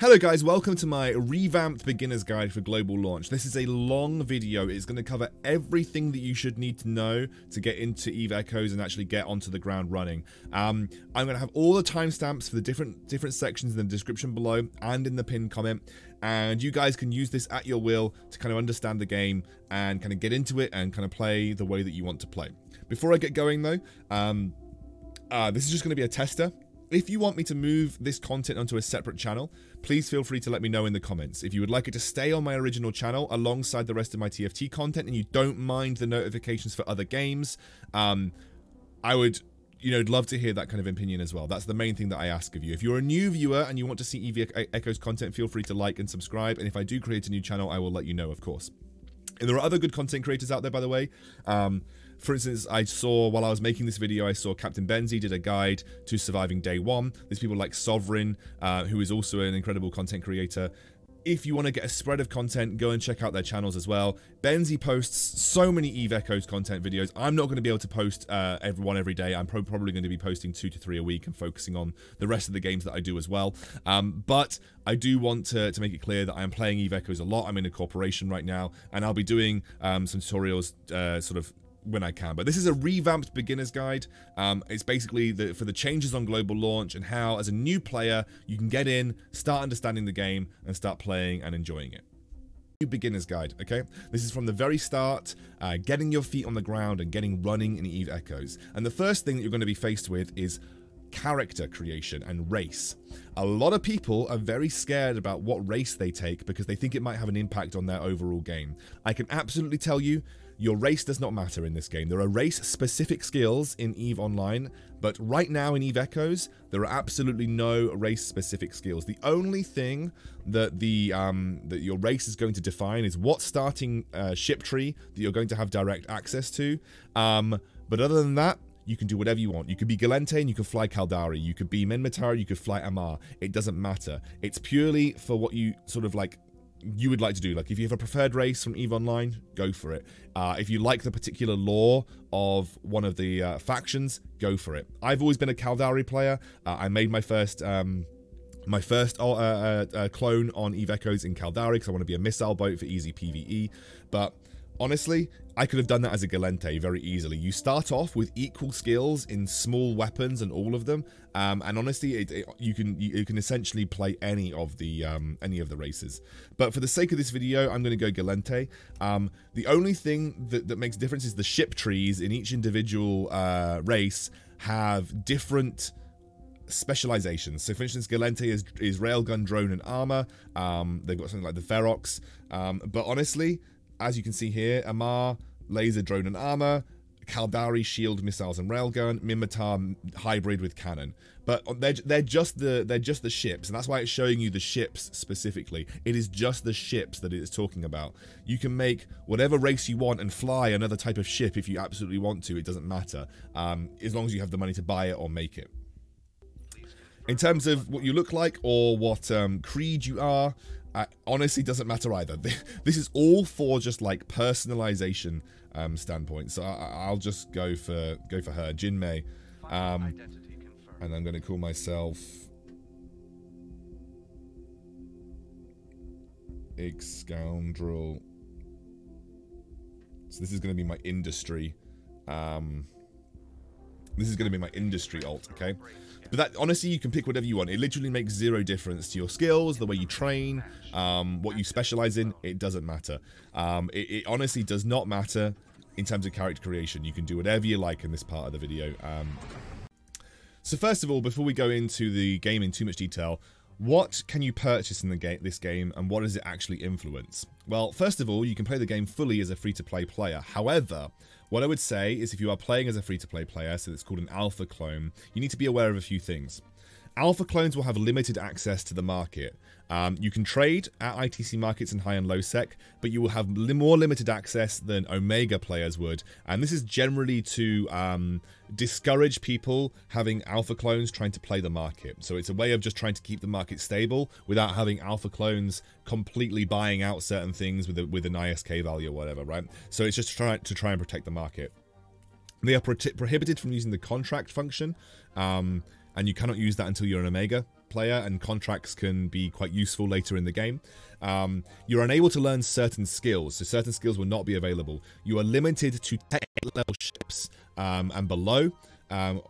Hello guys, welcome to my revamped beginner's guide for global launch. This is a long video. It's going to cover everything that you should need to know to get into Eve Echoes and actually get onto the ground running. Um, I'm going to have all the timestamps for the different different sections in the description below and in the pinned comment. And you guys can use this at your will to kind of understand the game and kind of get into it and kind of play the way that you want to play. Before I get going though, um, uh, this is just going to be a tester. If you want me to move this content onto a separate channel, please feel free to let me know in the comments. If you would like it to stay on my original channel alongside the rest of my TFT content and you don't mind the notifications for other games, um, I would you know, love to hear that kind of opinion as well. That's the main thing that I ask of you. If you're a new viewer and you want to see EVE Echoes content, feel free to like and subscribe. And if I do create a new channel, I will let you know, of course. And there are other good content creators out there, by the way. Um, for instance, I saw while I was making this video, I saw Captain Benzie did a guide to surviving day one. There's people like Sovereign, uh, who is also an incredible content creator. If you want to get a spread of content, go and check out their channels as well. Benzie posts so many Eve Echoes content videos. I'm not going to be able to post uh, every one every day. I'm pro probably going to be posting two to three a week and focusing on the rest of the games that I do as well. Um, but I do want to, to make it clear that I am playing Eve Echoes a lot. I'm in a corporation right now, and I'll be doing um, some tutorials uh, sort of when I can. But this is a revamped beginner's guide. Um, it's basically the, for the changes on global launch and how, as a new player, you can get in, start understanding the game, and start playing and enjoying it. New beginner's guide, okay? This is from the very start, uh, getting your feet on the ground and getting running in Eve Echoes. And the first thing that you're going to be faced with is character creation and race. A lot of people are very scared about what race they take because they think it might have an impact on their overall game. I can absolutely tell you your race does not matter in this game. There are race-specific skills in EVE Online, but right now in EVE Echoes, there are absolutely no race-specific skills. The only thing that the um, that your race is going to define is what starting uh, ship tree that you're going to have direct access to. Um, but other than that, you can do whatever you want. You could be Gallente and you could fly Caldari. You could be Minmatar, you could fly Amarr. It doesn't matter. It's purely for what you sort of like you would like to do. Like if you have a preferred race from EVE Online, go for it. Uh, if you like the particular lore of one of the uh, factions, go for it. I've always been a Caldari player. Uh, I made my first um, my first uh, uh, uh, clone on EVE Echoes in Caldari because I want to be a missile boat for easy PvE. But Honestly, I could have done that as a Gallente very easily. You start off with equal skills in small weapons and all of them, um, and honestly, it, it, you can you, can essentially play any of the um, any of the races. But for the sake of this video, I'm going to go Gallente. Um, the only thing that, that makes difference is the ship trees in each individual uh, race have different specializations. So, for instance, Gallente is, is railgun, drone, and armor. Um, they've got something like the Ferox. Um, but honestly, as you can see here, Amarr, laser, drone, and armor. Caldari, shield, missiles, and railgun. Minmatar, hybrid with cannon. But they're, they're just the they're just the ships, and that's why it's showing you the ships specifically. It is just the ships that it is talking about. You can make whatever race you want and fly another type of ship if you absolutely want to. It doesn't matter, um, as long as you have the money to buy it or make it. In terms of what you look like or what um, creed you are, uh, honestly doesn't matter either. This is all for just like personalization um, standpoint. So I, will just go for go for her, Jin Mei, um, and I'm going to call myself Excoundrel. So this is going to be my industry. Um, this is going to be my industry alt, okay? But that honestly, you can pick whatever you want. It literally makes zero difference to your skills, the way you train, um, what you specialize in. It doesn't matter. Um, it, it, honestly does not matter in terms of character creation. You can do whatever you like in this part of the video. Um, so first of all, before we go into the game in too much detail, what can you purchase in the game, this game and what does it actually influence? Well, first of all, you can play the game fully as a free-to-play player. However, what I would say is if you are playing as a free-to-play player, so it's called an alpha clone, you need to be aware of a few things. Alpha clones will have limited access to the market. Um, you can trade at ITC markets in high and low sec, but you will have li more limited access than Omega players would. And this is generally to um, discourage people having alpha clones trying to play the market. So it's a way of just trying to keep the market stable without having alpha clones completely buying out certain things with, a, with an ISK value or whatever, right? So it's just to try, to try and protect the market. They are pro prohibited from using the contract function. Um, and you cannot use that until you're an Omega. player, and contracts can be quite useful later in the game. Um, you're unable to learn certain skills, so certain skills will not be available. You are limited to tech level ships um, and below. Um,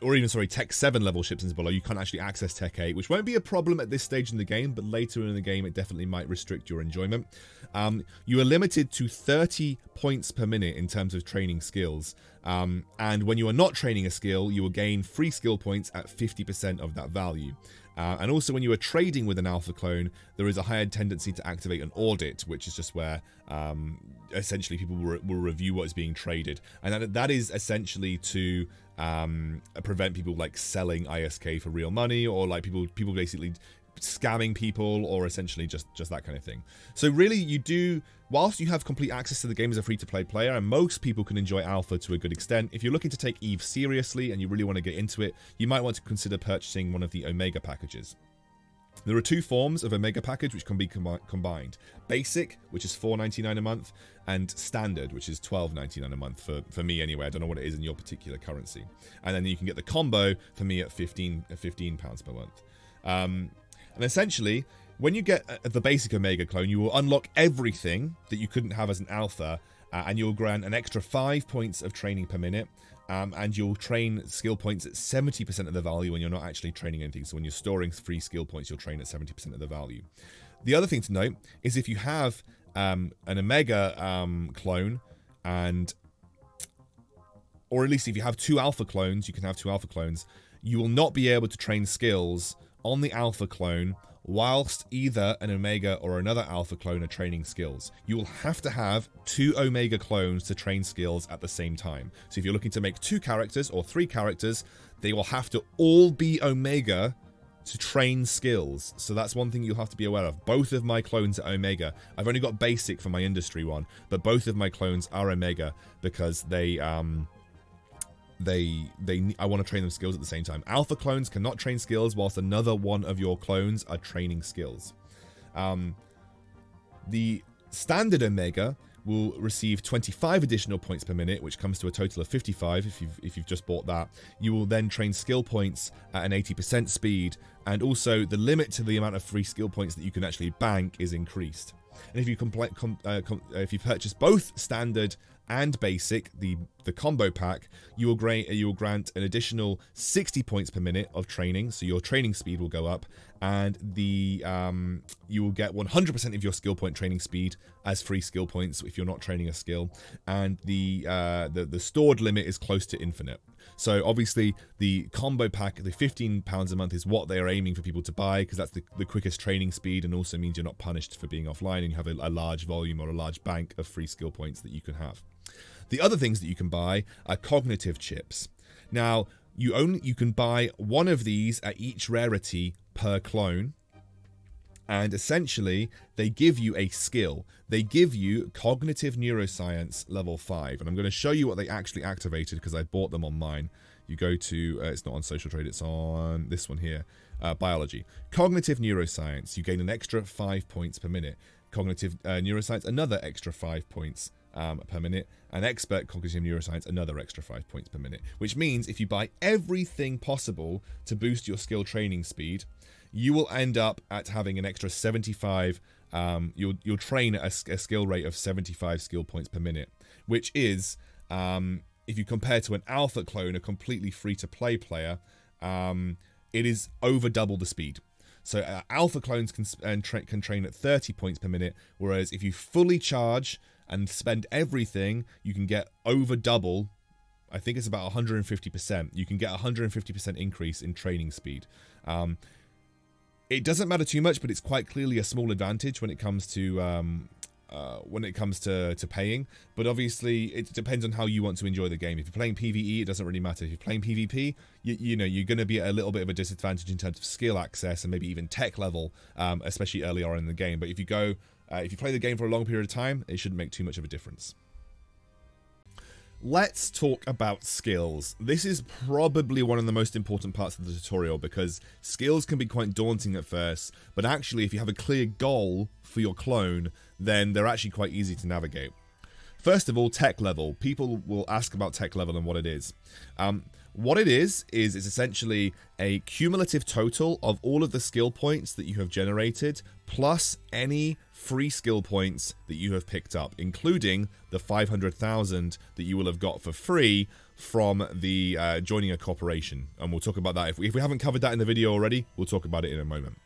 or even sorry, Tech 7 level ships and below, you can't actually access Tech 8, which won't be a problem at this stage in the game, but later in the game it definitely might restrict your enjoyment. Um, you are limited to 30 points per minute in terms of training skills, um, and when you are not training a skill, you will gain free skill points at 50% of that value. Uh, and also, when you are trading with an alpha clone, there is a higher tendency to activate an audit, which is just where um, essentially people will, will, review what is being traded. And that, that is essentially to um, prevent people like selling ISK for real money or like people people basically scamming people or essentially just just that kind of thing. So really you do whilst you have complete access to the game as a free-to-play player and most people can enjoy alpha to a good extent if you're looking to take eve seriously and you really want to get into it you might want to consider purchasing one of the omega packages there are two forms of Omega package which can be com combined. Basic, which is $4.99 a month, and Standard, which is $12.99 a month for, for me anyway. I don't know what it is in your particular currency. And then you can get the combo for me at 15, 15 pounds per month. Um, and essentially, when you get uh, the basic Omega clone, you will unlock everything that you couldn't have as an alpha, uh, and you'll grant an extra 5 points of training per minute, um, and you'll train skill points at 70% of the value when you're not actually training anything. So when you're storing free skill points, you'll train at 70% of the value. The other thing to note is if you have um, an Omega um, clone and or at least if you have two alpha clones, you can have two alpha clones, you will not be able to train skills on the alpha clone whilst either an Omega or another Alpha clone are training skills. You will have to have two Omega clones to train skills at the same time. So if you're looking to make two characters or three characters, they will have to all be Omega to train skills. So that's one thing you'll have to be aware of. Both of my clones are Omega. I've only got basic for my industry one, but both of my clones are Omega because they um they they I want to train them skills at the same time. Alpha clones cannot train skills whilst another one of your clones are training skills. Um, the standard Omega will receive 25 additional points per minute, which comes to a total of 55 if you've if you've just bought that. You will then train skill points at an 80% speed, and also the limit to the amount of free skill points that you can actually bank is increased. And if you complete, com, uh, com, uh, if you purchase both standard and basic, the the combo pack, you will grant you will grant an additional 60 points per minute of training, so your training speed will go up, and the um, you will get 100% of your skill point training speed as free skill points if you're not training a skill, and the uh, the the stored limit is close to infinite. So obviously the combo pack, the 15 pounds a month is what they are aiming for people to buy because that's the, the quickest training speed and also means you're not punished for being offline and you have a, a large volume or a large bank of free skill points that you can have. The other things that you can buy are cognitive chips. Now, you only you can buy one of these at each rarity per clone. And essentially, they give you a skill. They give you cognitive neuroscience level 5. And I'm going to show you what they actually activated because I bought them on mine. You go to, uh, it's not on social trade, it's on this one here, uh, biology. Cognitive neuroscience, you gain an extra 5 points per minute. Cognitive uh, neuroscience, another extra 5 points um, per minute, An expert cognitive neuroscience another extra 5 points per minute. Which means if you buy everything possible to boost your skill training speed, you will end up at having an extra 75 um, you'll you'll train at a, a, skill rate of 75 skill points per minute, which is um, if you compare to an alpha clone, a completely free to play player, um, it is over double the speed. So uh, alpha clones can, tra can train at 30 points per minute, whereas if you fully charge and spend everything, you can get over double. I think it's about 150%. You can get 150% increase in training speed. Um, it doesn't matter too much, but it's quite clearly a small advantage when it comes to um, uh, when it comes to, to paying. But obviously, it depends on how you want to enjoy the game. If you're playing PvE, it doesn't really matter. If you're playing PvP, you, you know, you're going to be at a little bit of a disadvantage in terms of skill access and maybe even tech level, um, especially early on in the game. But if you go uh, if you play the game for a long period of time, it shouldn't make too much of a difference. Let's talk about skills. This is probably one of the most important parts of the tutorial because skills can be quite daunting at first, but actually if you have a clear goal for your clone, then they're actually quite easy to navigate. First of all, tech level. People will ask about tech level and what it is. Um, what it is, is it's essentially a cumulative total of all of the skill points that you have generated, plus any free skill points that you have picked up, including the 500,000 that you will have got for free from the uh, joining a corporation. And we'll talk about that. If we, if we haven't covered that in the video already, we'll talk about it in a moment.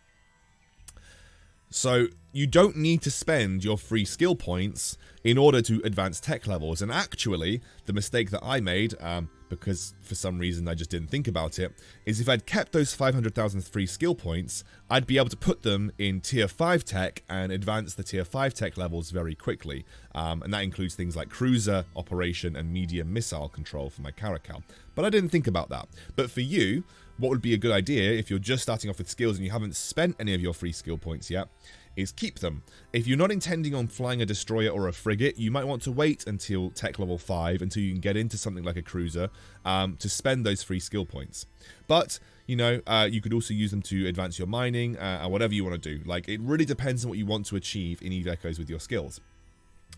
So you don't need to spend your free skill points in order to advance tech levels. And actually, the mistake that I made, um, because for some reason I just didn't think about it, is if I'd kept those 500,000 free skill points, I'd be able to put them in tier 5 tech and advance the tier 5 tech levels very quickly. Um, and that includes things like cruiser, operation, and medium missile control for my Caracal. But I didn't think about that. But for you, what would be a good idea if you're just starting off with skills and you haven't spent any of your free skill points yet is keep them. If you're not intending on flying a destroyer or a frigate, you might want to wait until tech level 5, until you can get into something like a cruiser, um, to spend those free skill points. But, you know, uh, you could also use them to advance your mining, uh, or whatever you want to do. Like, it really depends on what you want to achieve in Eve Echoes with your skills.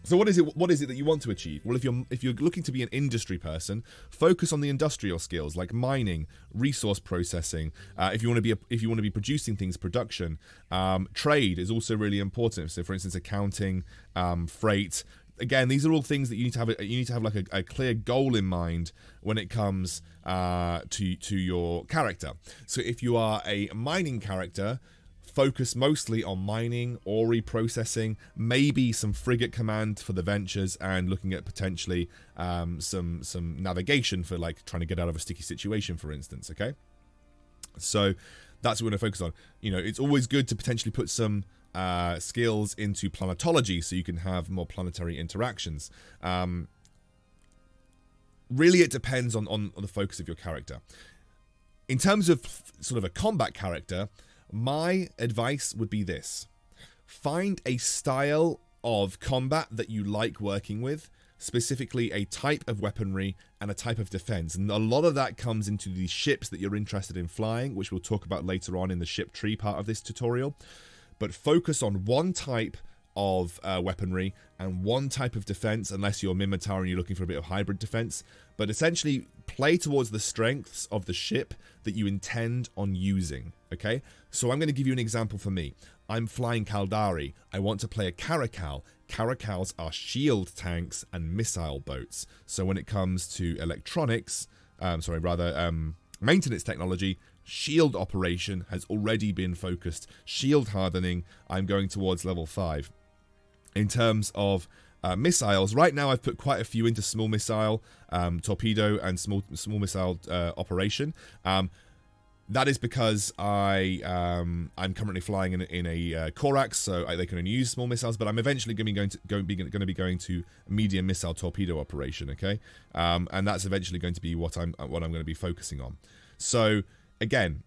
So what is it? What is it that you want to achieve? Well, if you're if you're looking to be an industry person, focus on the industrial skills like mining, resource processing. Uh, if you want to be a, if you want to be producing things, production, um, trade is also really important. So, for instance, accounting, um, freight. Again, these are all things that you need to have. A, you need to have like a, a clear goal in mind when it comes uh, to to your character. So, if you are a mining character, focus mostly on mining or reprocessing, maybe some frigate command for the ventures, and looking at potentially um, some some navigation for like trying to get out of a sticky situation, for instance. Okay, so that's what we're going to focus on. You know, it's always good to potentially put some uh, skills into planetology so you can have more planetary interactions. Um, really, it depends on, on, on the focus of your character. In terms of sort of a combat character, my advice would be this find a style of combat that you like working with, specifically a type of weaponry and a type of defense. And a lot of that comes into the ships that you're interested in flying, which we'll talk about later on in the ship tree part of this tutorial. But focus on one type of uh, weaponry and one type of defense, unless you're Minmatar and you're looking for a bit of hybrid defense. But essentially, play towards the strengths of the ship that you intend on using. Okay, so I'm going to give you an example for me. I'm flying Caldari. I want to play a Caracal. Caracals are shield tanks and missile boats. So when it comes to electronics, um, sorry, rather um, maintenance technology, shield operation has already been focused. Shield hardening, I'm going towards level 5 in terms of uh, missiles. Right now, I've put quite a few into small missile, um, torpedo, and small small missile uh, operation. Um, that is because I um, I'm currently flying in, in a uh, Corax, so I, they can only use small missiles. But I'm eventually going to be going to go, be, going to be going to medium missile torpedo operation. Okay, um, and that's eventually going to be what I'm what I'm going to be focusing on. So again,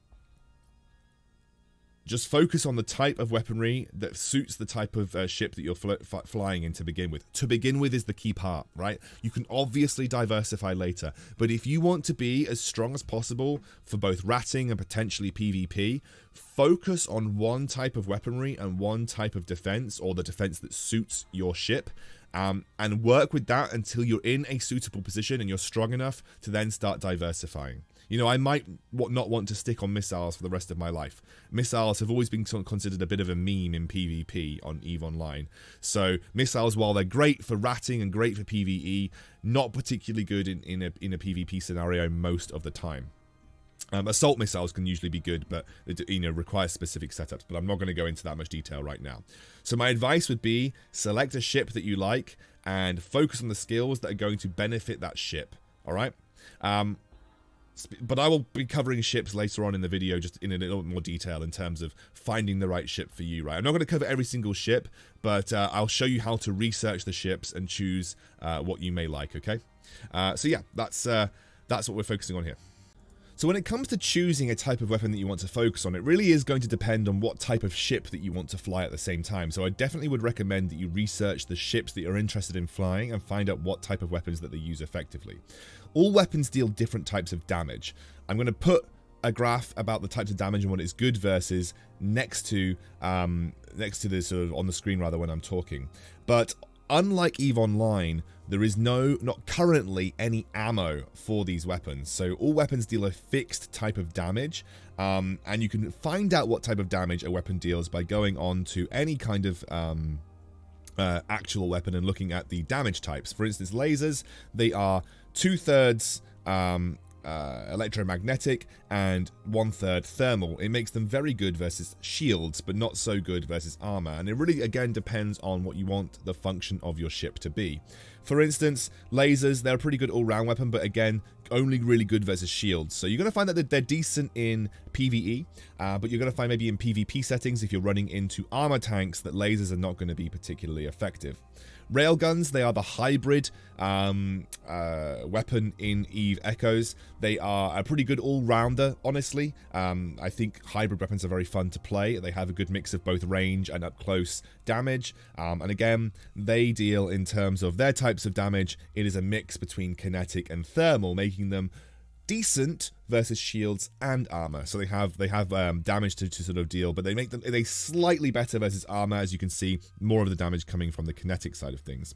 just focus on the type of weaponry that suits the type of uh, ship that you're fl flying in to begin with. To begin with is the key part, right? You can obviously diversify later, but if you want to be as strong as possible for both ratting and potentially PvP, focus on one type of weaponry and one type of defense, or the defense that suits your ship, um, and work with that until you're in a suitable position and you're strong enough to then start diversifying. You know, I might not want to stick on missiles for the rest of my life. Missiles have always been considered a bit of a meme in PvP on EVE Online. So missiles, while they're great for ratting and great for PvE, not particularly good in, in, a, in a PvP scenario most of the time. Um, assault missiles can usually be good, but it you know requires specific setups. But I'm not going to go into that much detail right now. So my advice would be select a ship that you like and focus on the skills that are going to benefit that ship. All right. Um, but I will be covering ships later on in the video just in a little more detail in terms of finding the right ship for you, right? I'm not going to cover every single ship, but uh, I'll show you how to research the ships and choose uh, what you may like, okay? Uh, so yeah, that's, uh, that's what we're focusing on here. So when it comes to choosing a type of weapon that you want to focus on, it really is going to depend on what type of ship that you want to fly at the same time. So I definitely would recommend that you research the ships that you're interested in flying and find out what type of weapons that they use effectively. All weapons deal different types of damage. I'm going to put a graph about the types of damage and what is good versus next to um, next to the sort of on the screen rather when I'm talking. But unlike EVE Online, there is no, not currently, any ammo for these weapons. So all weapons deal a fixed type of damage, um, and you can find out what type of damage a weapon deals by going on to any kind of um, uh, actual weapon and looking at the damage types. For instance, lasers, they are two-thirds um, uh, electromagnetic and one third thermal. It makes them very good versus shields, but not so good versus armor. And it really, again, depends on what you want the function of your ship to be. For instance, lasers, they're a pretty good all-round weapon, but again, only really good versus shields. So you're going to find that they're decent in PvE, uh, but you're going to find maybe in PvP settings, if you're running into armor tanks, that lasers are not going to be particularly effective. Railguns, they are the hybrid um, uh, weapon in Eve Echoes. They are a pretty good all-rounder, honestly. Um, I think hybrid weapons are very fun to play. They have a good mix of both range and up-close damage. Um, and again, they deal in terms of their types of damage. It is a mix between kinetic and thermal, making them decent versus shields and armor. So they have they have um, damage to, to sort of deal, but they make them they slightly better versus armor. As you can see, more of the damage coming from the kinetic side of things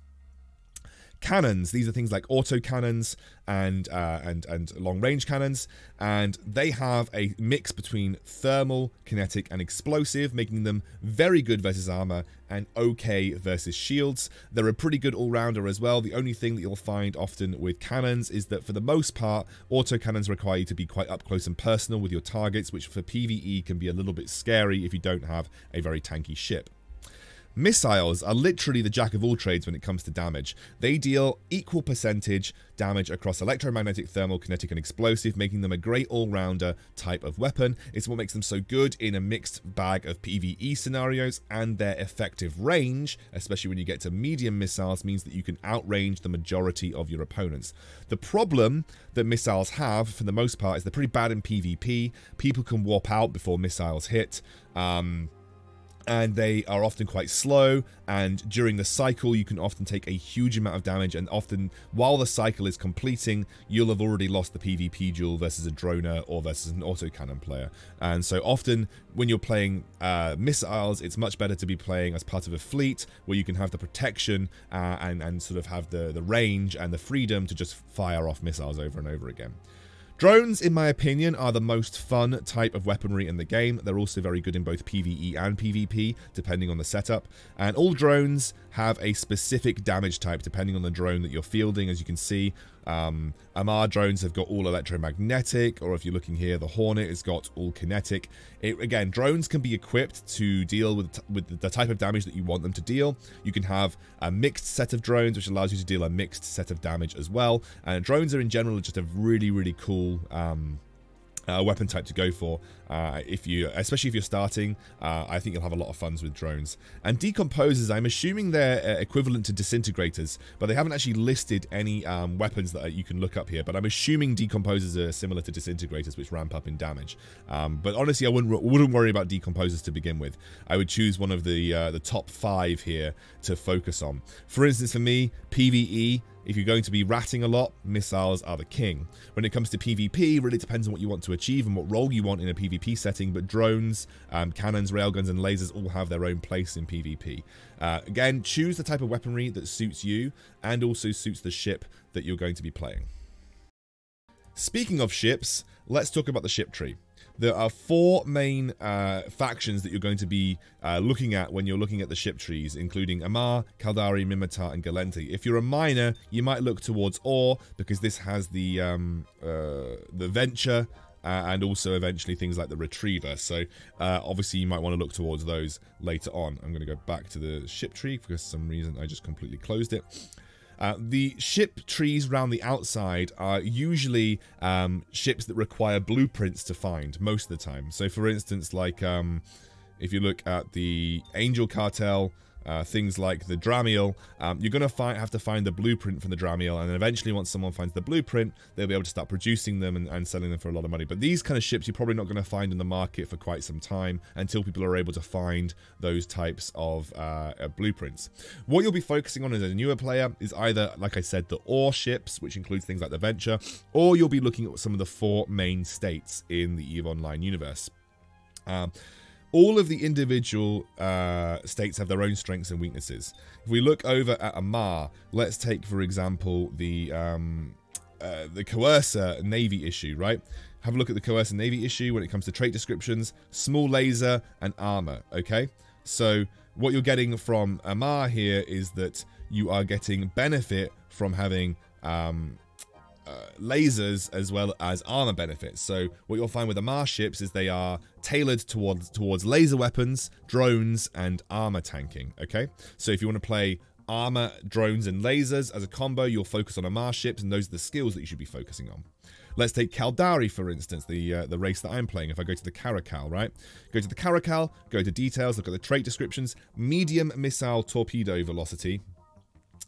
cannons. These are things like auto cannons and uh, and and long range cannons, and they have a mix between thermal, kinetic, and explosive, making them very good versus armor and okay versus shields. They're a pretty good all rounder as well. The only thing that you'll find often with cannons is that for the most part, auto cannons require you to be quite up close and personal with your targets, which for PvE can be a little bit scary if you don't have a very tanky ship. Missiles are literally the jack of all trades when it comes to damage. They deal equal percentage damage across electromagnetic, thermal, kinetic, and explosive, making them a great all-rounder type of weapon. It's what makes them so good in a mixed bag of PvE scenarios, and their effective range, especially when you get to medium missiles, means that you can outrange the majority of your opponents. The problem that missiles have, for the most part, is they're pretty bad in PvP. People can warp out before missiles hit. Um, and they are often quite slow and during the cycle you can often take a huge amount of damage and often while the cycle is completing you'll have already lost the PvP duel versus a droner or versus an autocannon player and so often when you're playing uh, missiles it's much better to be playing as part of a fleet where you can have the protection uh, and, and sort of have the, the range and the freedom to just fire off missiles over and over again. Drones, in my opinion, are the most fun type of weaponry in the game. They're also very good in both PvE and PvP, depending on the setup. And all drones have a specific damage type, depending on the drone that you're fielding. As you can see, um, Amarr drones have got all electromagnetic, or if you're looking here, the Hornet has got all kinetic. It, again, drones can be equipped to deal with, with the type of damage that you want them to deal. You can have a mixed set of drones, which allows you to deal a mixed set of damage as well. And drones are in general just a really, really cool um, uh, weapon type to go for uh, if you especially if you're starting uh, I think you'll have a lot of funs with drones. And decomposers I'm assuming they're uh, equivalent to disintegrators but they haven't actually listed any um, weapons that you can look up here but I'm assuming decomposers are similar to disintegrators which ramp up in damage. Um, but honestly I wouldn't wouldn't worry about decomposers to begin with. I would choose one of the uh, the top five here to focus on. For instance for me PvE if you're going to be ratting a lot, missiles are the king. When it comes to PvP, really depends on what you want to achieve and what role you want in a PvP setting, but drones, um, cannons, railguns, and lasers all have their own place in PvP. Uh, again, choose the type of weaponry that suits you and also suits the ship that you're going to be playing. Speaking of ships, let's talk about the ship tree. There are four main uh, factions that you're going to be uh, looking at when you're looking at the ship trees, including Amarr, Caldari, Minmatar, and Gallente. If you're a miner, you might look towards Ore because this has the um, uh, the Venture uh, and also eventually things like the Retriever. So uh, obviously you might want to look towards those later on. I'm going to go back to the ship tree because for some reason I just completely closed it. Uh, the ship trees around the outside are usually um, ships that require blueprints to find most of the time. So for instance, like um, if you look at the Angel Cartel, uh, things like the Dramiel, um, you're going to have to find the blueprint for the Dramiel, and then eventually once someone finds the blueprint, they'll be able to start producing them and, and selling them for a lot of money. But these kind of ships you're probably not going to find in the market for quite some time until people are able to find those types of uh, uh, blueprints. What you'll be focusing on as a newer player is either, like I said, the ore ships, which includes things like the Venture, or you'll be looking at some of the four main states in the EVE Online universe. Um, all of the individual uh, states have their own strengths and weaknesses. If we look over at Amarr, let's take, for example, the um, uh, the Coercer Navy issue, right? Have a look at the Coercer Navy issue when it comes to trait descriptions, small laser, and armor, okay? So what you're getting from Amarr here is that you are getting benefit from having um, uh, lasers as well as armor benefits. So what you'll find with Amarr ships is they are tailored towards towards laser weapons, drones, and armor tanking. Okay, so if you want to play armor, drones, and lasers as a combo, you'll focus on Amarr ships, and those are the skills that you should be focusing on. Let's take Caldari, for instance, the uh, the race that I'm playing. If I go to the Caracal, right? Go to the Caracal, go to details, look at the trait descriptions, medium missile torpedo velocity,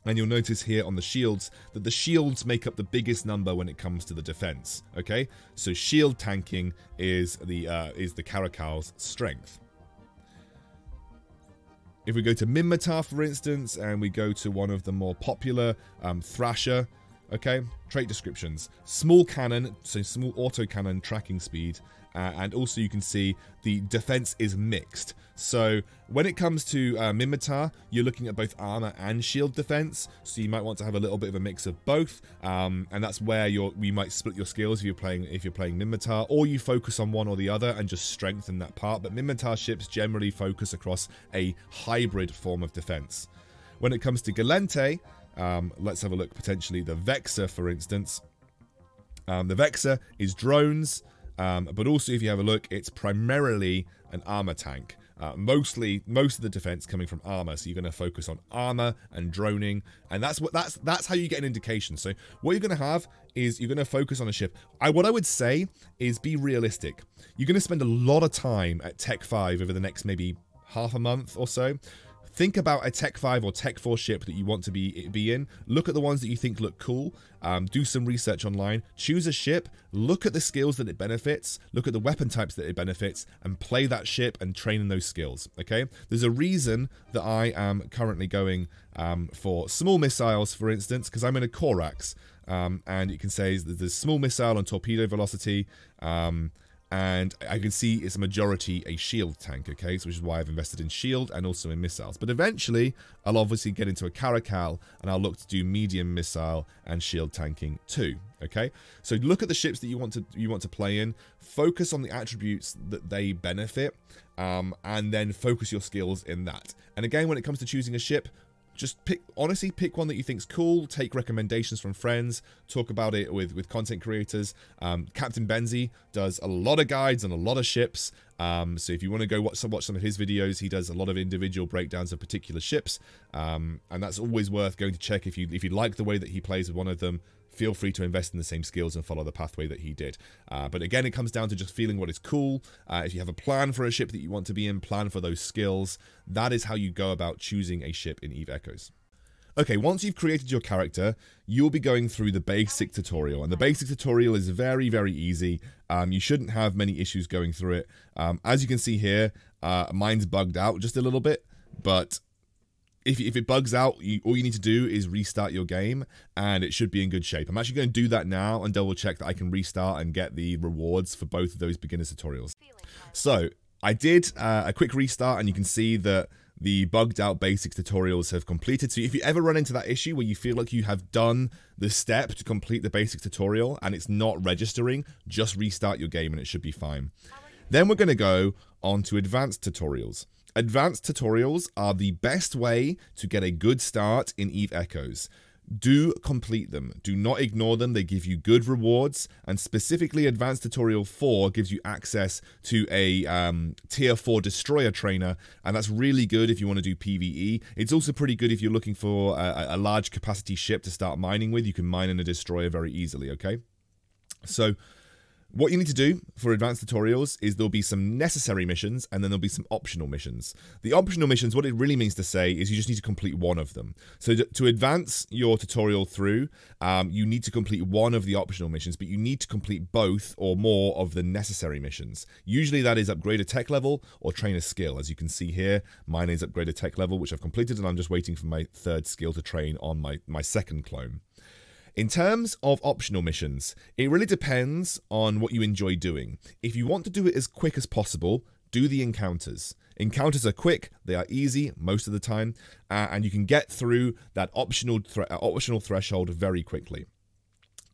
and you'll notice here on the shields that the shields make up the biggest number when it comes to the defense. Okay, so shield tanking is the uh, is the Caracal's strength. If we go to Minmatar, for instance, and we go to one of the more popular um, Thrasher, okay, trait descriptions: small cannon, so small auto cannon tracking speed, uh, and also you can see the defense is mixed. So when it comes to uh, Minmatar, you're looking at both armor and shield defense. So you might want to have a little bit of a mix of both, um, and that's where you're you might split your skills if you're playing if you're playing Minmatar, or you focus on one or the other and just strengthen that part. But Minmatar ships generally focus across a hybrid form of defense. When it comes to Gallente, um, let's have a look potentially the Vexor, for instance. Um, the Vexor is drones. Um, but also, if you have a look, it's primarily an armor tank. Uh, mostly, most of the defense coming from armor, so you're going to focus on armor and droning, and that's what that's that's how you get an indication. So what you're going to have is you're going to focus on a ship. I what I would say is be realistic. You're going to spend a lot of time at Tech Five over the next maybe half a month or so think about a Tech 5 or Tech 4 ship that you want to be be in. Look at the ones that you think look cool. Um, do some research online. Choose a ship. Look at the skills that it benefits. Look at the weapon types that it benefits, and play that ship and train in those skills. Okay. There's a reason that I am currently going um, for small missiles, for instance, because I'm in a Corax. Um, and you can say there's small missile and torpedo velocity. Um, and I can see it's a majority a shield tank, okay, so which is why I've invested in shield and also in missiles. But eventually, I'll obviously get into a Caracal, and I'll look to do medium missile and shield tanking too, okay? So look at the ships that you want to you want to play in, focus on the attributes that they benefit, um, and then focus your skills in that. And again, when it comes to choosing a ship, just pick honestly pick one that you think's cool take recommendations from friends talk about it with with content creators. Um, captain Benzie does a lot of guides and a lot of ships. Um, so if you want to go watch some, watch some of his videos he does a lot of individual breakdowns of particular ships. Um, and that's always worth going to check if you if you like the way that he plays with one of them feel free to invest in the same skills and follow the pathway that he did. Uh, but again, it comes down to just feeling what is cool. Uh, if you have a plan for a ship that you want to be in, plan for those skills. That is how you go about choosing a ship in EVE Echoes. Okay, once you've created your character, you'll be going through the basic tutorial. And the basic tutorial is very, very easy. Um, you shouldn't have many issues going through it. Um, as you can see here, uh, mine's bugged out just a little bit, but if, if it bugs out, you, all you need to do is restart your game and it should be in good shape. I'm actually going to do that now and double check that I can restart and get the rewards for both of those beginner tutorials. So I did uh, a quick restart and you can see that the bugged out basics tutorials have completed. So if you ever run into that issue where you feel like you have done the step to complete the basic tutorial and it's not registering, just restart your game and it should be fine. Then we're going to go on to advanced tutorials. Advanced tutorials are the best way to get a good start in EVE Echoes. Do complete them. Do not ignore them. They give you good rewards. And specifically, Advanced Tutorial 4 gives you access to a um, Tier 4 Destroyer Trainer. And that's really good if you want to do PvE. It's also pretty good if you're looking for a, a large capacity ship to start mining with. You can mine in a Destroyer very easily, okay? So what you need to do for advanced tutorials is there'll be some necessary missions and then there'll be some optional missions. The optional missions, what it really means to say is you just need to complete one of them. So to advance your tutorial through, um, you need to complete one of the optional missions, but you need to complete both or more of the necessary missions. Usually that is upgrade a tech level or train a skill. As you can see here, mine is upgrade a tech level, which I've completed, and I'm just waiting for my third skill to train on my, my second clone. In terms of optional missions, it really depends on what you enjoy doing. If you want to do it as quick as possible, do the encounters. Encounters are quick, they are easy most of the time, uh, and you can get through that optional, thre optional threshold very quickly.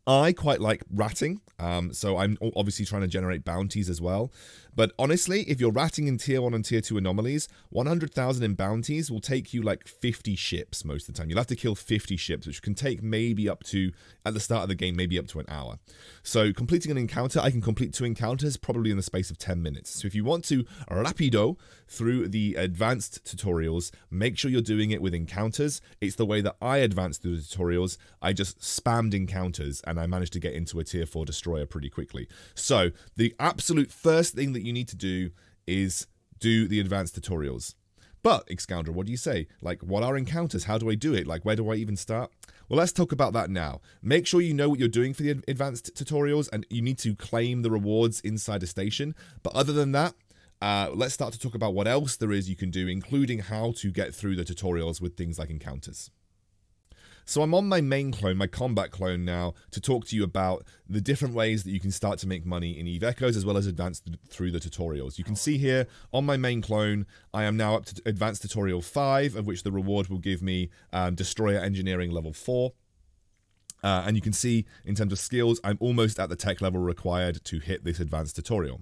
I quite like ratting, um, so I'm obviously trying to generate bounties as well. But honestly, if you're ratting in tier 1 and tier 2 anomalies, 100,000 in bounties will take you like 50 ships most of the time. You'll have to kill 50 ships, which can take maybe up to, at the start of the game, maybe up to an hour. So completing an encounter, I can complete two encounters probably in the space of 10 minutes. So if you want to rapido through the advanced tutorials, make sure you're doing it with encounters. It's the way that I advanced through the tutorials. I just spammed encounters and I managed to get into a tier 4 destroyer pretty quickly. So the absolute first thing that you need to do is do the advanced tutorials. But, Excoundrel, what do you say? Like, what are encounters? How do I do it? Like, where do I even start? Well, let's talk about that now. Make sure you know what you're doing for the advanced tutorials, and you need to claim the rewards inside a station. But other than that, uh, let's start to talk about what else there is you can do, including how to get through the tutorials with things like encounters. So I'm on my main clone, my combat clone now, to talk to you about the different ways that you can start to make money in Eve Echoes as well as advance through the tutorials. You can see here on my main clone, I am now up to advanced tutorial 5, of which the reward will give me um, Destroyer Engineering level 4. Uh, and you can see in terms of skills, I'm almost at the tech level required to hit this advanced tutorial.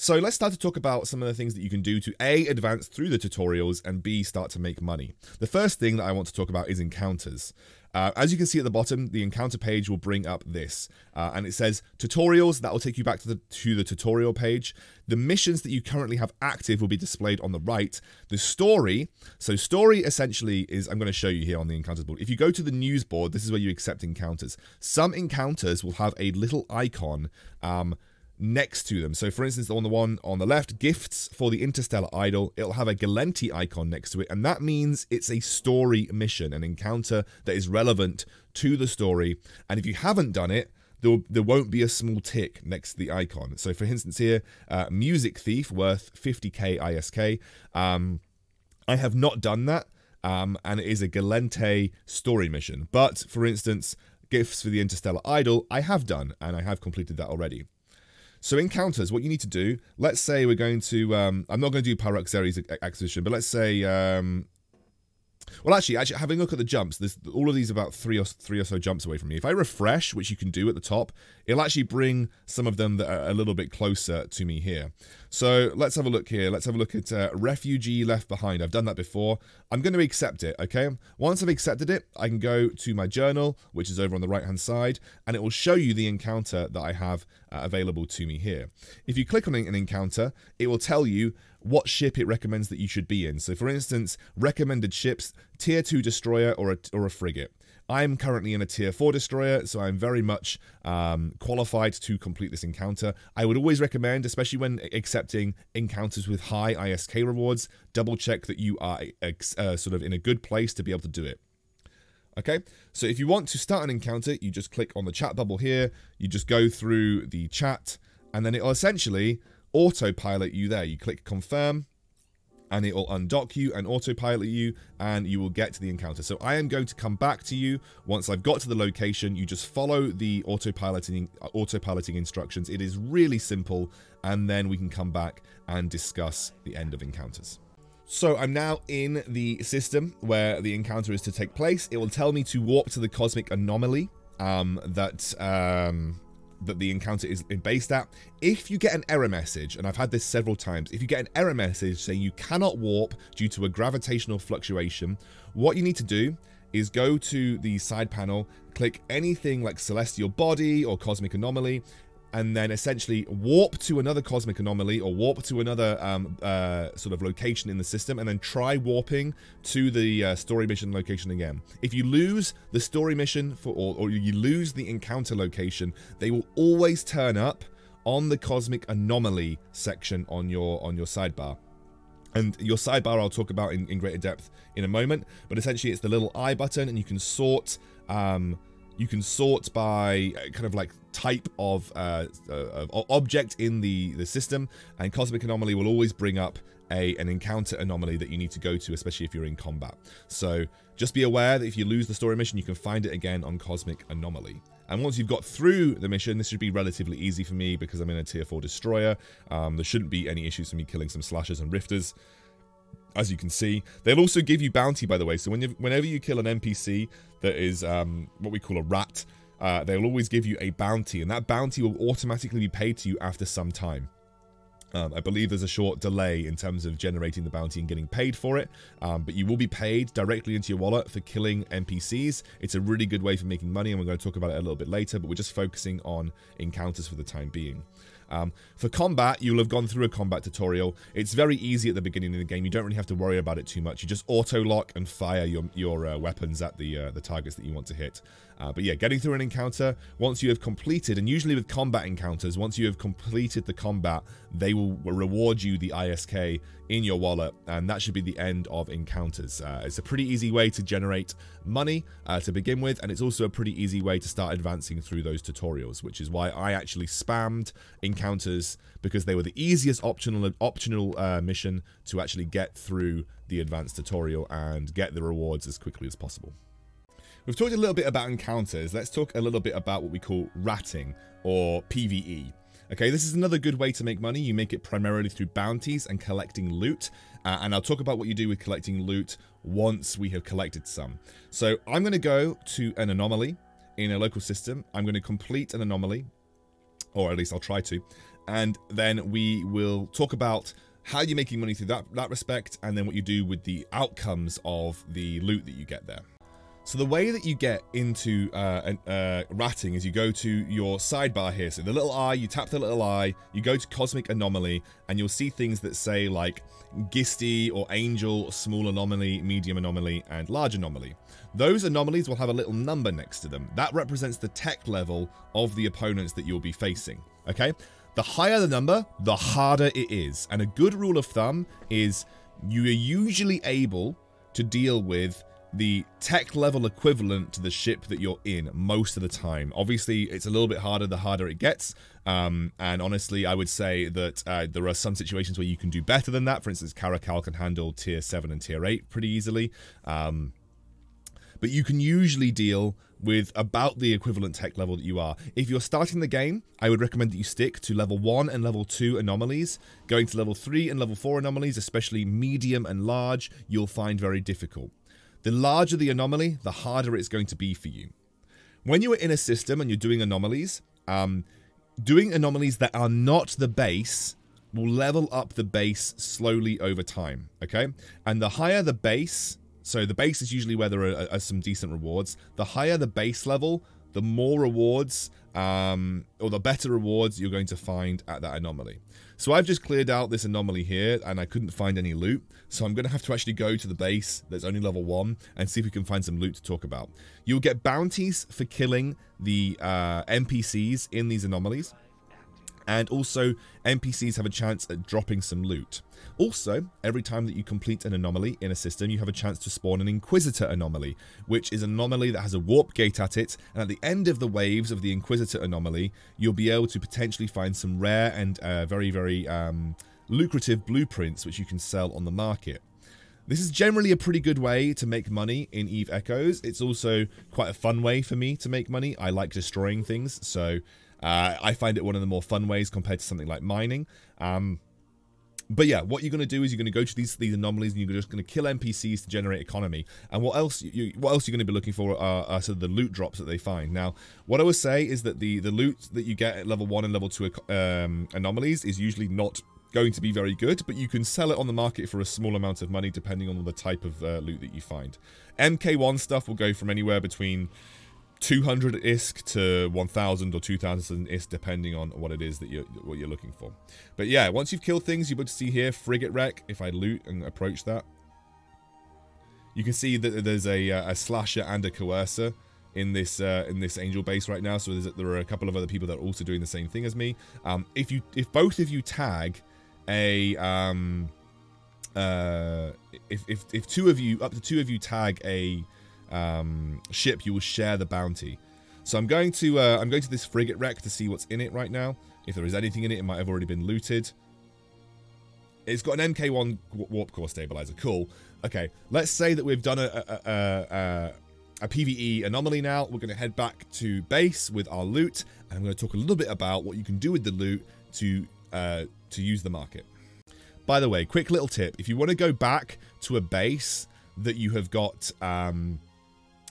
So let's start to talk about some of the things that you can do to A, advance through the tutorials, and B, start to make money. The first thing that I want to talk about is encounters. Uh, as you can see at the bottom, the encounter page will bring up this, uh, and it says tutorials. That will take you back to the to the tutorial page. The missions that you currently have active will be displayed on the right. The story, so story essentially is I'm going to show you here on the encounters board. If you go to the news board, this is where you accept encounters. Some encounters will have a little icon um, next to them. So for instance, on the one on the left, gifts for the interstellar idol, it'll have a Gallente icon next to it, and that means it's a story mission, an encounter that is relevant to the story. And if you haven't done it, there, there won't be a small tick next to the icon. So for instance here, uh, Music Thief worth 50k ISK. Um, I have not done that, um, and it is a Gallente story mission. But for instance, Gifts for the Interstellar Idol, I have done, and I have completed that already. So encounters, what you need to do, let's say we're going to, um, I'm not going to do Pyrox Ares acquisition, but let's say um, well, actually, actually, having a look at the jumps, there's all of these about three or three or so jumps away from me. If I refresh, which you can do at the top, it'll actually bring some of them that are a little bit closer to me here. So let's have a look here. Let's have a look at uh, refugee left behind. I've done that before. I'm going to accept it. Okay. Once I've accepted it, I can go to my journal, which is over on the right hand side, and it will show you the encounter that I have uh, available to me here. If you click on an encounter, it will tell you what ship it recommends that you should be in. So for instance, recommended ships, tier 2 destroyer or a, or a frigate. I'm currently in a tier 4 destroyer, so I'm very much um, qualified to complete this encounter. I would always recommend, especially when accepting encounters with high ISK rewards, double check that you are uh, sort of in a good place to be able to do it. Okay, so if you want to start an encounter, you just click on the chat bubble here, you just go through the chat, and then it'll essentially autopilot you there. You click confirm and it will undock you and autopilot you and you will get to the encounter. So I am going to come back to you once I've got to the location. You just follow the autopiloting autopiloting instructions. It is really simple and then we can come back and discuss the end of encounters. So I'm now in the system where the encounter is to take place. It will tell me to warp to the cosmic anomaly um, that um, that the encounter is based at. If you get an error message, and I've had this several times, if you get an error message saying you cannot warp due to a gravitational fluctuation, what you need to do is go to the side panel, click anything like celestial body or cosmic anomaly, and then essentially warp to another cosmic anomaly or warp to another um, uh, sort of location in the system and then try warping to the uh, story mission location again. If you lose the story mission for or, or you lose the encounter location, they will always turn up on the cosmic anomaly section on your on your sidebar. And your sidebar I'll talk about in, in greater depth in a moment, but essentially it's the little I button and you can sort um, you can sort by uh, kind of like type of, uh, uh, object in the, the system, and Cosmic Anomaly will always bring up a an encounter anomaly that you need to go to, especially if you're in combat. So just be aware that if you lose the story mission, you can find it again on Cosmic Anomaly. And once you've got through the mission, this should be relatively easy for me because I'm in a tier 4 destroyer. Um, there shouldn't be any issues for me killing some slashers and rifters. As you can see, they'll also give you bounty, by the way. So when you, whenever you kill an NPC that is um, what we call a rat, uh, they'll always give you a bounty, and that bounty will automatically be paid to you after some time. Um, I believe there's a short delay in terms of generating the bounty and getting paid for it, um, but you will be paid directly into your wallet for killing NPCs. It's a really good way for making money, and we're going to talk about it a little bit later, but we're just focusing on encounters for the time being. Um, for combat, you'll have gone through a combat tutorial. It's very easy at the beginning of the game. You don't really have to worry about it too much. You just auto-lock and fire your, your uh, weapons at the, uh, the targets that you want to hit. Uh, but yeah, getting through an encounter, once you have completed, and usually with combat encounters, once you have completed the combat, they will reward you the ISK in your wallet, and that should be the end of encounters. Uh, it's a pretty easy way to generate money uh, to begin with, and it's also a pretty easy way to start advancing through those tutorials, which is why I actually spammed encounters because they were the easiest optional optional uh, mission to actually get through the advanced tutorial and get the rewards as quickly as possible. We've talked a little bit about encounters. Let's talk a little bit about what we call ratting or PvE. Okay, this is another good way to make money. You make it primarily through bounties and collecting loot. Uh, and I'll talk about what you do with collecting loot once we have collected some. So I'm going to go to an anomaly in a local system. I'm going to complete an anomaly, or at least I'll try to. And then we will talk about how you're making money through that, that respect, and then what you do with the outcomes of the loot that you get there. So the way that you get into uh, uh, ratting is you go to your sidebar here. So the little eye, you tap the little eye, you go to Cosmic Anomaly, and you'll see things that say like Gisty or Angel, Small Anomaly, Medium Anomaly, and Large Anomaly. Those anomalies will have a little number next to them. That represents the tech level of the opponents that you'll be facing. Okay? The higher the number, the harder it is. And a good rule of thumb is you are usually able to deal with the tech level equivalent to the ship that you're in most of the time. Obviously, it's a little bit harder the harder it gets. Um, and honestly, I would say that uh, there are some situations where you can do better than that. For instance, Caracal can handle tier 7 and tier 8 pretty easily. Um, but you can usually deal with about the equivalent tech level that you are. If you're starting the game, I would recommend that you stick to level 1 and level 2 anomalies. Going to level 3 and level 4 anomalies, especially medium and large, you'll find very difficult. The larger the anomaly, the harder it's going to be for you. When you are in a system and you're doing anomalies, um, doing anomalies that are not the base will level up the base slowly over time, okay? And the higher the base, so the base is usually where there are, are some decent rewards, the higher the base level, the more rewards um, or the better rewards you're going to find at that anomaly. So I've just cleared out this anomaly here and I couldn't find any loot. So I'm going to have to actually go to the base that's only level 1 and see if we can find some loot to talk about. You'll get bounties for killing the uh, NPCs in these anomalies. And also, NPCs have a chance at dropping some loot. Also, every time that you complete an anomaly in a system, you have a chance to spawn an Inquisitor anomaly, which is an anomaly that has a warp gate at it, and at the end of the waves of the Inquisitor anomaly, you'll be able to potentially find some rare and uh, very, very um, lucrative blueprints which you can sell on the market. This is generally a pretty good way to make money in Eve Echoes. It's also quite a fun way for me to make money. I like destroying things, so uh, I find it one of the more fun ways compared to something like mining. Um, but yeah, what you're going to do is you're going to go to these these anomalies and you're just going to kill NPCs to generate economy. And what else you what else you're going to be looking for are, are sort of the loot drops that they find. Now, what I would say is that the the loot that you get at level one and level two um, anomalies is usually not going to be very good, but you can sell it on the market for a small amount of money depending on the type of uh, loot that you find. MK1 stuff will go from anywhere between 200 ISK to 1000 or 2000 ISK depending on what it is that you're what you're looking for. But yeah, once you've killed things, you're able to see here frigate wreck if I loot and approach that. You can see that there's a, uh, a slasher and a coercer in this uh, in this angel base right now. So there are a couple of other people that are also doing the same thing as me. Um, if you if both of you tag a um, uh, if, if if two of you up to two of you tag a um, ship, you will share the bounty. So I'm going to uh, I'm going to this frigate wreck to see what's in it right now. If there is anything in it, it might have already been looted. It's got an MK1 warp core stabilizer. Cool. Okay, let's say that we've done a, a, a, a, PvE anomaly now. We're going to head back to base with our loot, and I'm going to talk a little bit about what you can do with the loot to uh, to use the market. By the way, quick little tip: if you want to go back to a base that you have got um,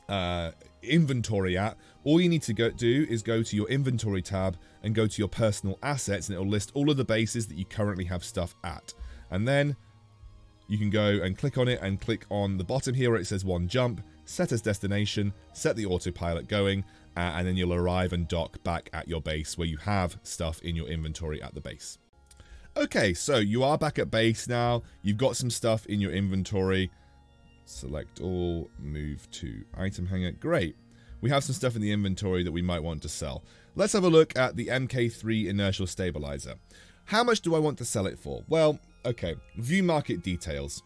uh, inventory at, all you need to go do is go to your inventory tab and go to your personal assets, and it'll list all of the bases that you currently have stuff at. And then you can go and click on it and click on the bottom here where it says one jump, set as destination, set the autopilot going, uh, and then you'll arrive and dock back at your base where you have stuff in your inventory at the base. Okay, so you are back at base now. You've got some stuff in your inventory. Select all, move to item hanger. Great. We have some stuff in the inventory that we might want to sell. Let's have a look at the MK3 inertial stabilizer. How much do I want to sell it for? Well, okay, view market details.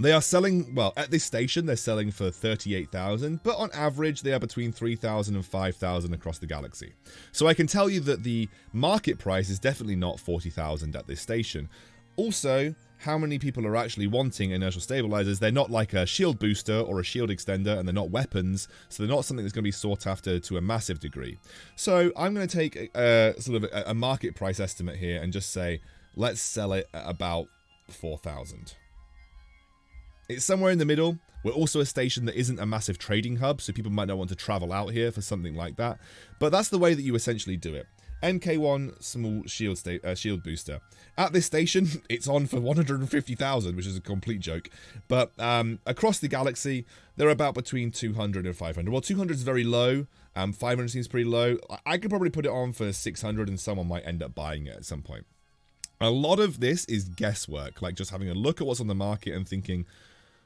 They are selling, well, at this station, they're selling for 38,000, but on average, they are between 3,000 and 5,000 across the galaxy. So I can tell you that the market price is definitely not 40,000 at this station. Also, how many people are actually wanting inertial stabilizers. They're not like a shield booster or a shield extender, and they're not weapons, so they're not something that's going to be sought after to a massive degree. So I'm going to take a, a sort of a, a market price estimate here and just say, let's sell it at about 4,000. It's somewhere in the middle. We're also a station that isn't a massive trading hub, so people might not want to travel out here for something like that. But that's the way that you essentially do it. MK1 small shield uh, shield booster. At this station, it's on for 150,000, which is a complete joke. But um, across the galaxy, they're about between 200 and 500. Well, 200 is very low. Um, 500 seems pretty low. I could probably put it on for 600 and someone might end up buying it at some point. A lot of this is guesswork, like just having a look at what's on the market and thinking,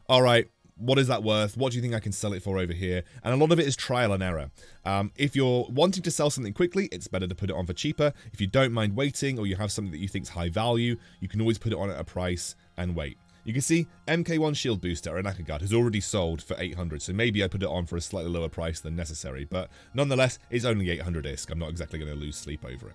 all right, what is that worth? What do you think I can sell it for over here? And a lot of it is trial and error. Um, if you're wanting to sell something quickly, it's better to put it on for cheaper. If you don't mind waiting or you have something that you think is high value, you can always put it on at a price and wait. You can see MK1 Shield Booster Guard has already sold for 800, so maybe I put it on for a slightly lower price than necessary, but nonetheless, it's only 800 ISK. I'm not exactly going to lose sleep over it.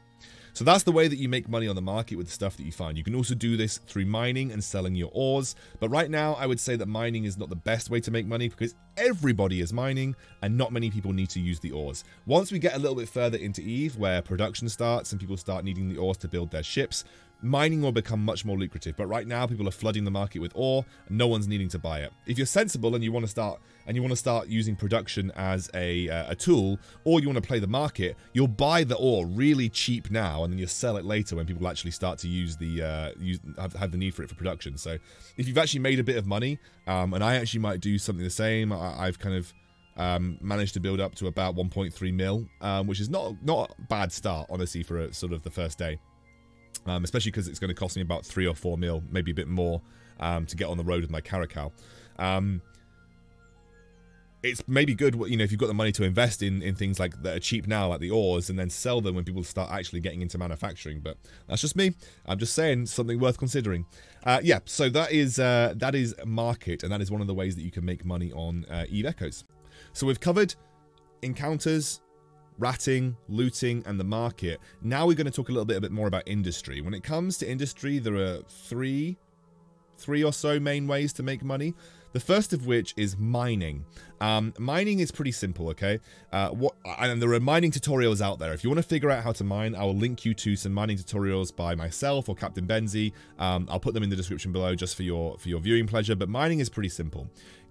So that's the way that you make money on the market with the stuff that you find. You can also do this through mining and selling your ores. But right now, I would say that mining is not the best way to make money because everybody is mining and not many people need to use the ores. Once we get a little bit further into EVE, where production starts and people start needing the ores to build their ships, mining will become much more lucrative. But right now, people are flooding the market with ore, and no one's needing to buy it. If you're sensible and you want to start and you want to start using production as a, uh, a tool, or you want to play the market, you'll buy the ore really cheap now, and then you sell it later when people actually start to use the uh, use have, have the need for it for production. So if you've actually made a bit of money, um, and I actually might do something the same, I, I've kind of um, managed to build up to about 1.3 mil, um, which is not not a bad start, honestly, for a, sort of the first day um, especially because it's going to cost me about three or four mil, maybe a bit more, um, to get on the road with my Caracal. Um, it's maybe good, you know, if you've got the money to invest in, in things like that are cheap now, like the ores, and then sell them when people start actually getting into manufacturing. But that's just me. I'm just saying something worth considering. Uh, yeah, so that is uh, that is market, and that is one of the ways that you can make money on uh, Eve Echoes. So we've covered encounters, ratting, looting, and the market. Now we're going to talk a little bit, a bit more about industry. When it comes to industry, there are three, three or so main ways to make money. The first of which is mining. Um, mining is pretty simple, okay? Uh, what, and there are mining tutorials out there. If you want to figure out how to mine, I will link you to some mining tutorials by myself or Captain Benzie. Um, I'll put them in the description below just for your for your viewing pleasure. But mining is pretty simple.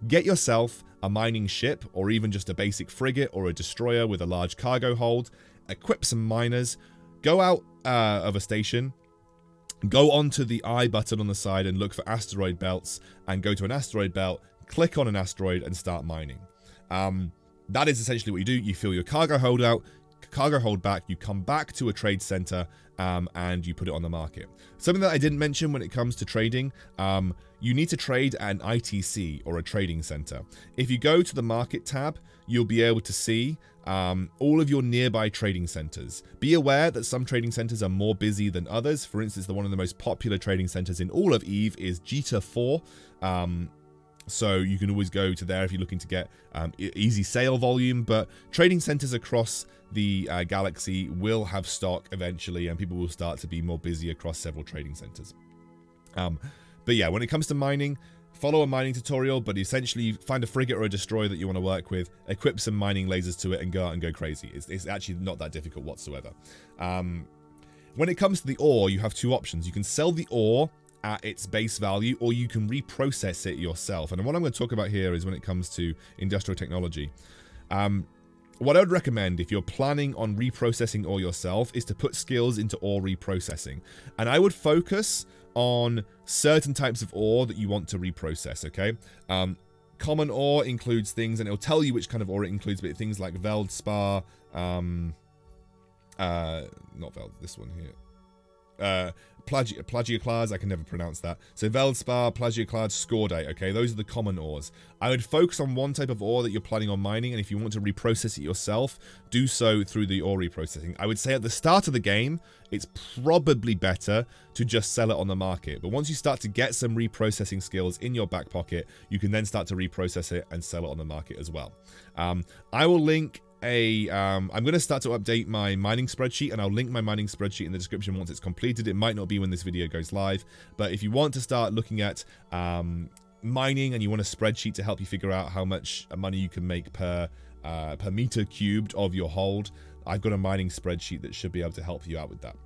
Get yourself a mining ship, or even just a basic frigate or a destroyer with a large cargo hold. Equip some miners. Go out uh, of a station, go onto the I button on the side and look for asteroid belts and go to an asteroid belt, click on an asteroid and start mining. Um, that is essentially what you do. You fill your cargo hold out, cargo hold back, you come back to a trade center um, and you put it on the market. Something that I didn't mention when it comes to trading, um, you need to trade an ITC or a trading center. If you go to the market tab, you'll be able to see um, all of your nearby trading centers. Be aware that some trading centers are more busy than others. For instance, the one of the most popular trading centers in all of EVE is Jita 4. Um, so you can always go to there if you're looking to get um, easy sale volume. But trading centers across the uh, galaxy will have stock eventually, and people will start to be more busy across several trading centers. Um, but yeah, when it comes to mining, follow a mining tutorial, but essentially find a frigate or a destroyer that you want to work with, equip some mining lasers to it, and go out and go crazy. It's, it's actually not that difficult whatsoever. Um, when it comes to the ore, you have two options. You can sell the ore at its base value, or you can reprocess it yourself. And what I'm going to talk about here is when it comes to industrial technology. Um, what I would recommend if you're planning on reprocessing ore yourself is to put skills into ore reprocessing. And I would focus on certain types of ore that you want to reprocess, okay? Um, common ore includes things, and it'll tell you which kind of ore it includes, but things like Veldspar, um, uh, not Veld, this one here. Uh, Plagi Plagioclase, I can never pronounce that. So Veldspar, Plagioclase, Scordite, okay? Those are the common ores. I would focus on one type of ore that you're planning on mining, and if you want to reprocess it yourself, do so through the ore reprocessing. I would say at the start of the game, it's probably better to just sell it on the market. But once you start to get some reprocessing skills in your back pocket, you can then start to reprocess it and sell it on the market as well. Um, I will link a um, I'm going to start to update my mining spreadsheet and I'll link my mining spreadsheet in the description once it's completed. It might not be when this video goes live, but if you want to start looking at um, mining and you want a spreadsheet to help you figure out how much money you can make per uh, per meter cubed of your hold, I've got a mining spreadsheet that should be able to help you out with that.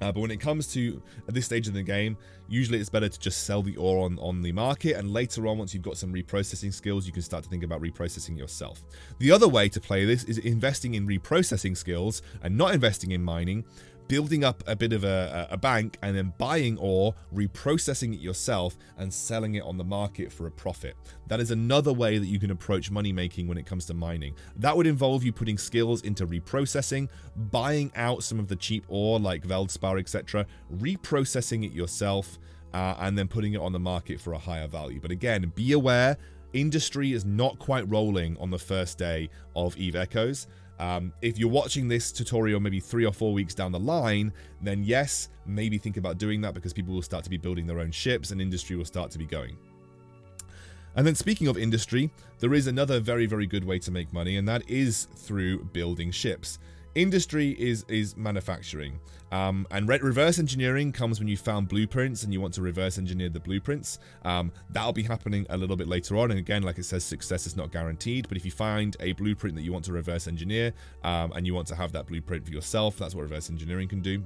Uh, but when it comes to at this stage of the game, usually it's better to just sell the ore on, on the market. And later on, once you've got some reprocessing skills, you can start to think about reprocessing yourself. The other way to play this is investing in reprocessing skills and not investing in mining building up a bit of a, a, bank and then buying ore, reprocessing it yourself, and selling it on the market for a profit. That is another way that you can approach money making when it comes to mining. That would involve you putting skills into reprocessing, buying out some of the cheap ore like Veldspar, etc., reprocessing it yourself, uh, and then putting it on the market for a higher value. But again, be aware industry is not quite rolling on the first day of Eve Echoes. Um, if you're watching this tutorial maybe three or four weeks down the line, then yes, maybe think about doing that because people will start to be building their own ships and industry will start to be going. And then speaking of industry, there is another very, very good way to make money, and that is through building ships. Industry is is manufacturing, um, and re reverse engineering comes when you found blueprints and you want to reverse engineer the blueprints. Um, that'll be happening a little bit later on, and again, like it says, success is not guaranteed. But if you find a blueprint that you want to reverse engineer um, and you want to have that blueprint for yourself, that's what reverse engineering can do.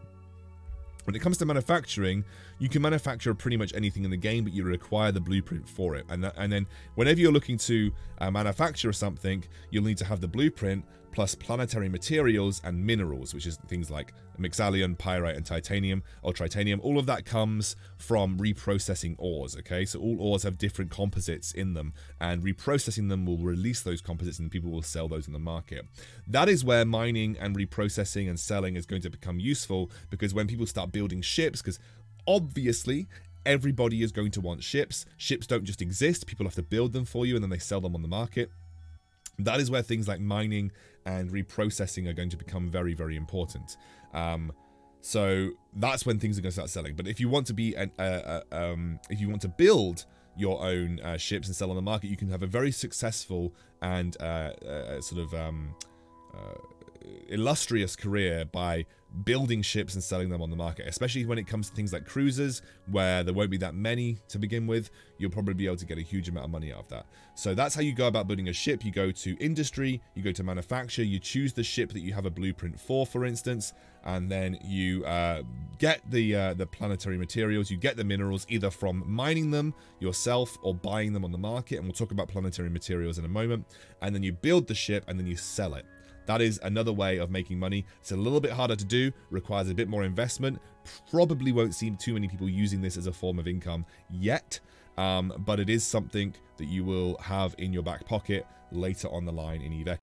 When it comes to manufacturing, you can manufacture pretty much anything in the game, but you require the blueprint for it. And, that, and then whenever you're looking to uh, manufacture something, you'll need to have the blueprint plus planetary materials and minerals, which is things like mixalium, pyerite, and titanium, or tritanium. All of that comes from reprocessing ores, okay? So all ores have different composites in them, and reprocessing them will release those composites and people will sell those in the market. That is where mining and reprocessing and selling is going to become useful, because when people start building ships, because obviously everybody is going to want ships. Ships don't just exist, people have to build them for you and then they sell them on the market. That is where things like mining and reprocessing are going to become very, very important. Um, so that's when things are going to start selling. But if you want to be an, uh, uh, um, if you want to build your own uh, ships and sell on the market, you can have a very successful and uh, uh, sort of um, uh, illustrious career by building ships and selling them on the market, especially when it comes to things like cruisers, where there won't be that many to begin with. You'll probably be able to get a huge amount of money out of that. So that's how you go about building a ship. You go to industry, you go to manufacture, you choose the ship that you have a blueprint for, for instance, and then you uh, get the uh, the planetary materials. You get the minerals either from mining them yourself or buying them on the market, and we'll talk about planetary materials in a moment. And then you build the ship, and then you sell it. That is another way of making money. It's a little bit harder to do, requires a bit more investment. Probably won't see too many people using this as a form of income yet, um, but it is something that you will have in your back pocket later on the line in EVE.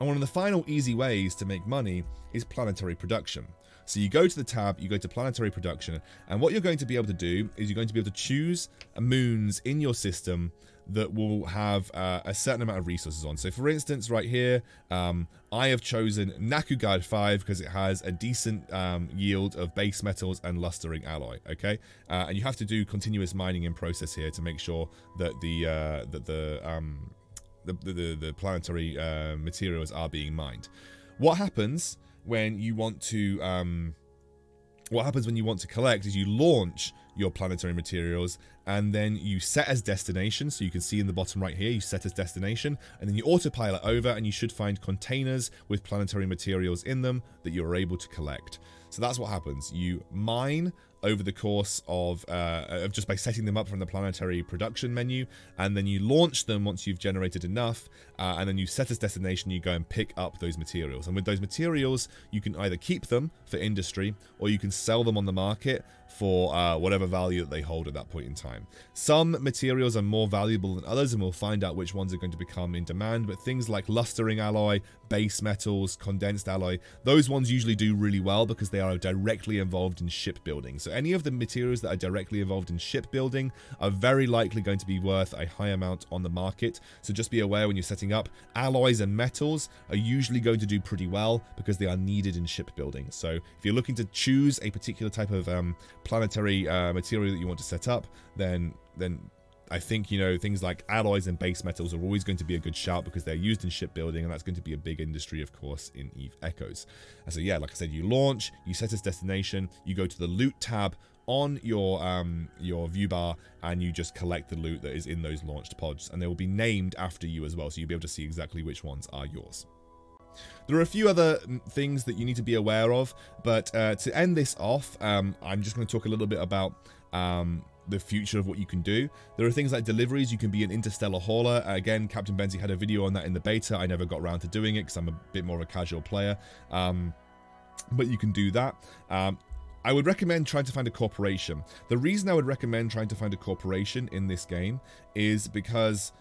And one of the final easy ways to make money is planetary production. So you go to the tab, you go to planetary production, and what you're going to be able to do is you're going to be able to choose moons in your system that will have uh, a certain amount of resources on. So for instance, right here, um, I have chosen Nakugad 5 because it has a decent um, yield of base metals and lustering alloy, okay? Uh, and you have to do continuous mining in process here to make sure that the, uh, that the, um, the, the, the, planetary uh, materials are being mined. What happens when you want to... Um, what happens when you want to collect is you launch your planetary materials and then you set as destination so you can see in the bottom right here you set as destination and then you autopilot over and you should find containers with planetary materials in them that you're able to collect. So that's what happens. You mine over the course of, uh, of just by setting them up from the planetary production menu and then you launch them once you've generated enough uh, and then you set as destination you go and pick up those materials. And with those materials you can either keep them for industry or you can sell them on the market for uh, whatever value that they hold at that point in time. Some materials are more valuable than others and we'll find out which ones are going to become in demand but things like lustering alloy, base metals, condensed alloy, those ones usually do really well because they are directly involved in shipbuilding. So any of the materials that are directly involved in shipbuilding are very likely going to be worth a high amount on the market. So just be aware when you're setting up, alloys and metals are usually going to do pretty well because they are needed in shipbuilding. So if you're looking to choose a particular type of um, planetary uh, material that you want to set up, then then I think, you know, things like alloys and base metals are always going to be a good shout because they're used in shipbuilding and that's going to be a big industry, of course, in EVE Echoes. And so, yeah, like I said, you launch, you set as destination, you go to the loot tab on your um, your view bar and you just collect the loot that is in those launched pods and they will be named after you as well so you'll be able to see exactly which ones are yours. There are a few other mm, things that you need to be aware of, but uh, to end this off, um, I'm just going to talk a little bit about um, the future of what you can do. There are things like deliveries. You can be an interstellar hauler. Again, Captain Benzie had a video on that in the beta. I never got around to doing it because I'm a bit more of a casual player. Um, but you can do that. Um, I would recommend trying to find a corporation. The reason I would recommend trying to find a corporation in this game is because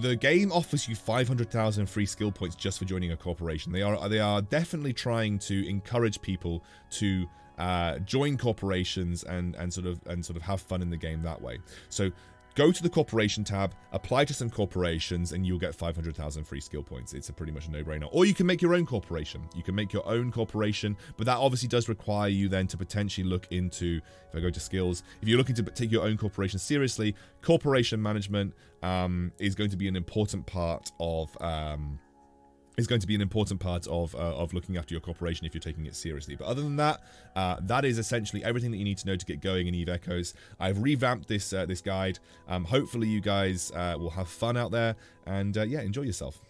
the game offers you 500,000 free skill points just for joining a corporation. They are they are definitely trying to encourage people to uh, join corporations and and sort of and sort of have fun in the game that way. So go to the corporation tab, apply to some corporations, and you'll get 500,000 free skill points. It's a pretty much a no-brainer. Or you can make your own corporation. You can make your own corporation, but that obviously does require you then to potentially look into, if I go to skills, if you're looking to take your own corporation seriously, corporation management um, is going to be an important part of... Um, is going to be an important part of uh, of looking after your corporation if you're taking it seriously. But other than that, uh, that is essentially everything that you need to know to get going in Eve Echoes. I've revamped this uh, this guide. Um, hopefully, you guys uh, will have fun out there and uh, yeah, enjoy yourself.